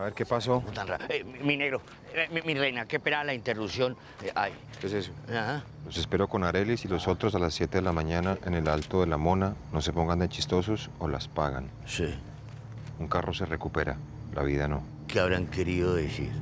A ver, ¿qué pasó? Tan. Eh, mi, negro, eh, mi, mi reina, qué pena la interrupción. Eh, ay. ¿Qué es eso? Ajá. Los espero con Arelis y los otros a las 7 de la mañana en el Alto de la Mona. No se pongan de chistosos o las pagan. Sí. Un carro se recupera, la vida no. ¿Qué habrán querido decir?